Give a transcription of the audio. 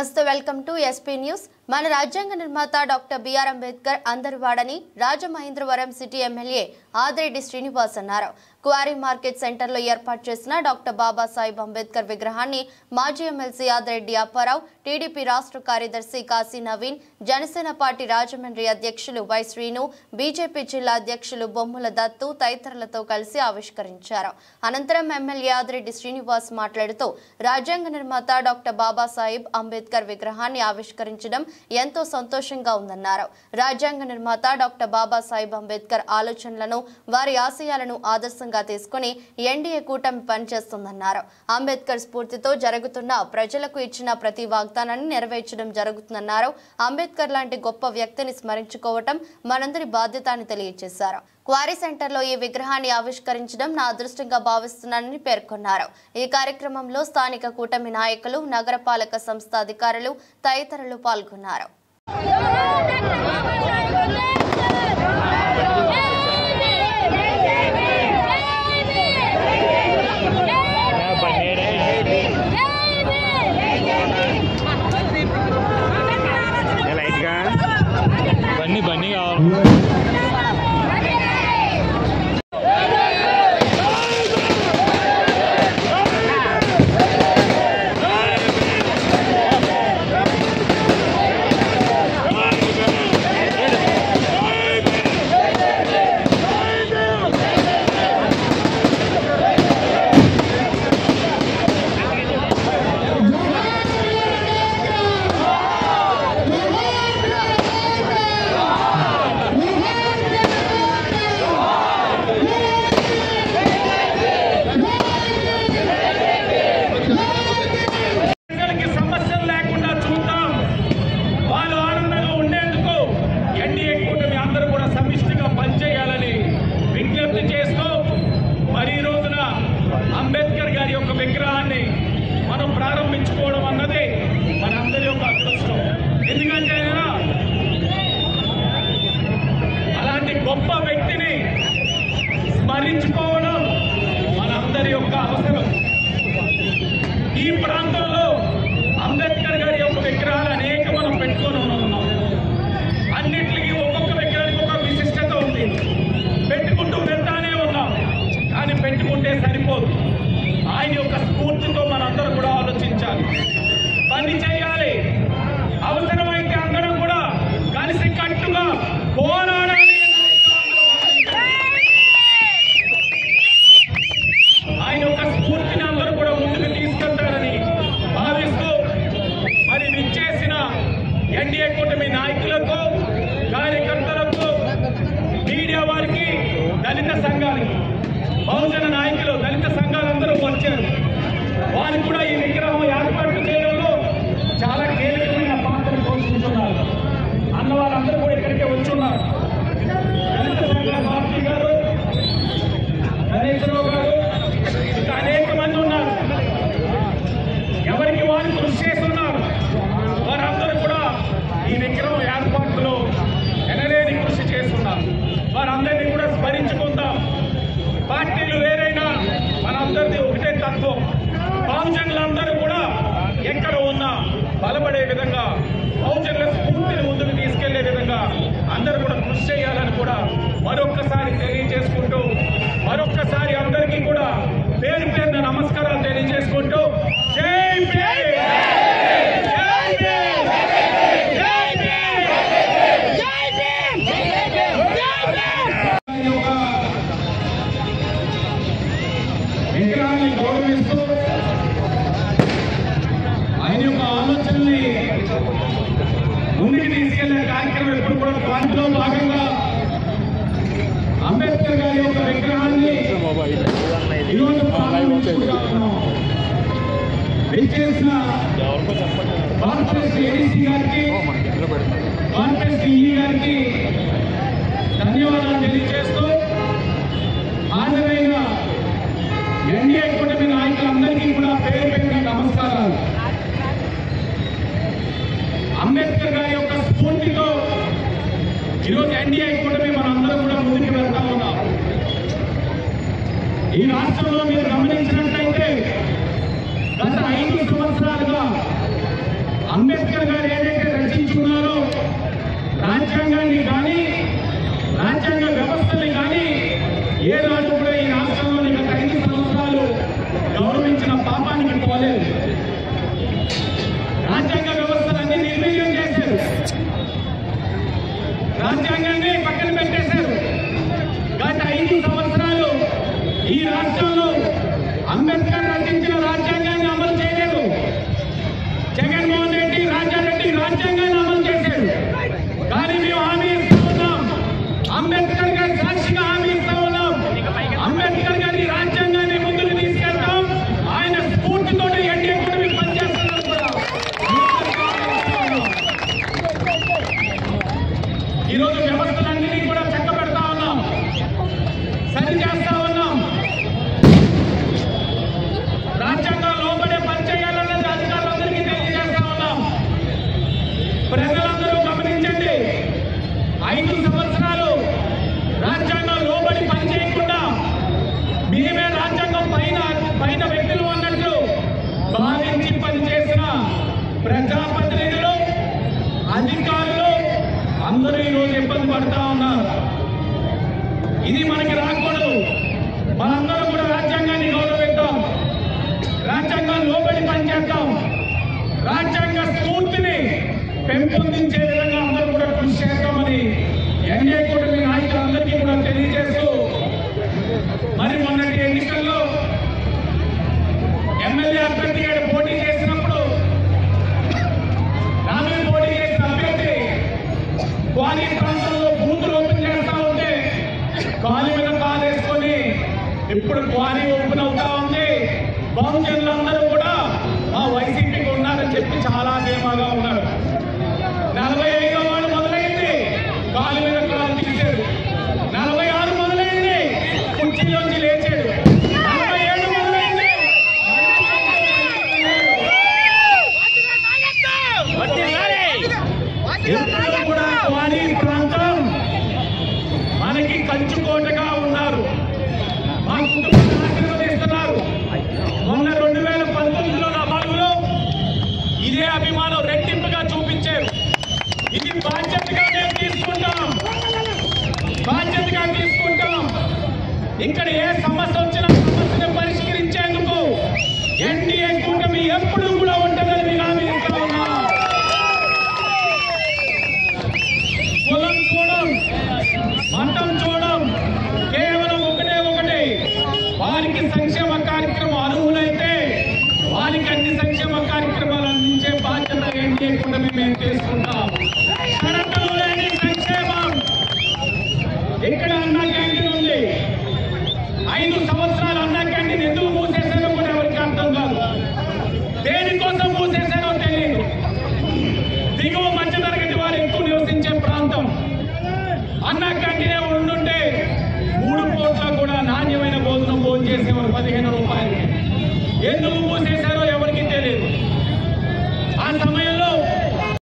నమస్తే welcome to SP news మన రాజ్యాంగ నిర్మాత డాక్టర్ బిఆర్ అంబేద్కర్ అందరివాడని రాజమహేంద్రవరం సిటీ ఎమ్మెల్యే ఆదిరెడ్డి శ్రీనివాస్ అన్నారు. క్వారీ మార్కెట్ సెంటర్లో ఏర్పాటు చేసిన డాక్టర్ బాబాసాహెబ్ అంబేద్కర్ విగ్రహాన్ని మాజీ ఎమ్మెల్సీ ఆదిరెడ్డి అప్పారావు టీడీపీ రాష్ట్ర కార్యదర్శి కాశీ నవీన్ జనసేన పార్టీ రాజమండ్రి అధ్యక్షులు వై శ్రీను బీజేపీ జిల్లా అధ్యక్షులు బొమ్ముల దత్తు తదితరులతో కలిసి ఆవిష్కరించారు. అనంతరం ఎమ్మెల్యే ఆదిరెడ్డి శ్రీనివాస్ మాట్లాడుతూ రాజ్యాంగ నిర్మాత డాక్టర్ బాబాసాహెబ్ అంబేద్కర్ విగ్రహాన్ని ఆవిష్కరించడం ఎంతో సంతోషంగా ఉందన్నారు. రాజ్యాంగ నిర్మాత డాక్టర్ బాబాసాహెబ్ అంబేద్కర్ ఆలోచనలను వారి ఆశయాలను ఆదర్శంగా తీసుకుని ఎన్డీఏ కూటమి పనిచేస్తుందన్నారు. అంబేద్కర్ స్ఫూర్తితో జరుగుతున్న ప్రజలకు ఇచ్చిన ప్రతి వాగ్దానాన్ని నెరవేర్చడం జరుగుతుందన్నారు. అంబేద్కర్ లాంటి గొప్ప వ్యక్తిని స్మరించుకోవటం మనందరి బాధ్యత అని తెలియజేశారు. క్వారీ సెంటర్లో ఈ విగ్రహాన్ని ఆవిష్కరించడం నా అదృష్టంగా భావిస్తున్నానని పేర్కొన్నారు. ఈ కార్యక్రమంలో స్థానిక కూటమి నాయకులు నగరపాలక సంస్థ అధికారులు తదితరులు పాల్గొన్నారు. దళిత సంఘాలు బహుజన నాయకులు దళిత సంఘాలందరూ వచ్చారు వారు కూడా ఈ విగ్రహం ఏర్పాటు చేయడంలో చాలా కీలకమైన పాత్ర పోషించున్నారు. అన్న కూడా ఇక్కడికే వచ్చున్నారు. దళిత సంఘాల పార్టీ గారు గణేశ్వరరావు గారు విధంగా కార్యక్రమం ఎప్పుడు కూడా దాంట్లో భాగంగా అంబేద్కర్ గారి యొక్క విగ్రహాన్ని ఈరోజు ప్రారంభించుకుంటా భారతదేశ ఏడీసీ గారికి భారతదేశ ఈఈ గారికి ధన్యవాదాలు తెలియజేస్తూ హాజరైన ఎన్డీఏ కూటమి నాయకులందరికీ కూడా పేరు పేరున నమస్కారాలు అంబేద్కర్ గారి యొక్క స్ఫూర్తితో ఈరోజు ఎన్డీఏ కూటమి మనందరం కూడా ముందుకు వెళ్తా ఉన్నాం ఈ రాష్ట్రంలో మీరు గమనించినట్లయితే గత ఐదు సంవత్సరాలుగా అంబేద్కర్ గారు ఏదైతే రచించుకున్నారో రాజ్యాంగాన్ని కానీ రాజ్యాంగ వ్యవస్థని కానీ ఏ రాజు కూడా ఈ రాష్ట్రంలోని అంబేద్కర్ రచించిన రాజ్యాంగాన్ని అమలు చేయలేదు. జగన్మోహన్ రెడ్డి రాజారెడ్డి రాజ్యాంగాన్ని అమలు చేశారు కానీ మేము హామీ ఇస్తా ఉన్నాం. అంబేద్కర్ గారి సాక్షిగా హామీ ఇస్తా ఉన్నాం. అంబేద్కర్ గారి రాజ్యాంగాన్ని ముందుకు తీసుకెళ్తాం. ఆయన స్ఫూర్తితో ఎన్డీఏ కూటమి పనిచేస్తున్నారు కూడా. ఈరోజు వ్యవస్థలన్నింటినీ కూడా చక్కబెడతా ఉన్నాం. సరి చేస్తా ఉన్నాం రాజ్యాంగం లోపడే పనిచేయాలన్నది అధికారులందరికీ తెలియజేస్తా ఉన్నాం ప్రజలందరూ గమనించండి ఐదు సంవత్సరాలు రాజ్యాంగం లోబడి పనిచేయకుండా మేమే రాజ్యాంగం పైన పైన వ్యక్తులు అన్నట్లు భావించి పనిచేసిన ప్రజాప్రతినిధులు అధికారులు అందరూ ఈరోజు ఇబ్బంది పడతా ఉన్నారు ఇది మనకి రాకూడదు. మనందరం కూడా రాజ్యాంగాన్ని గౌరవిద్దాం. రాజ్యాంగం లోబడి పనిచేద్దాం. రాజ్యాంగ స్ఫూర్తిని పెంపొందించే విధంగా అందరూ కూడా కృషి చేస్తామని ఎన్డీఏ కూటమి నాయకులందరికీ ఇప్పుడు ఓపెన్ అవుతా ఉంది. బహుజనులందరూ ఇదే అభిమానం రెట్టింపుగా చూపించారు ఇది బాధ్యతగా మేము తీసుకుంటాం. బాధ్యతగా తీసుకుంటాం. ఇక్కడ ఏ సమస్య వచ్చినా అన్నాకంటినే ఉండుంటే మూడు పూట్ల కూడా నాణ్యమైన భోజనం భోజనం చేసేవారు పదిహేను రూపాయలు. ఎందుకు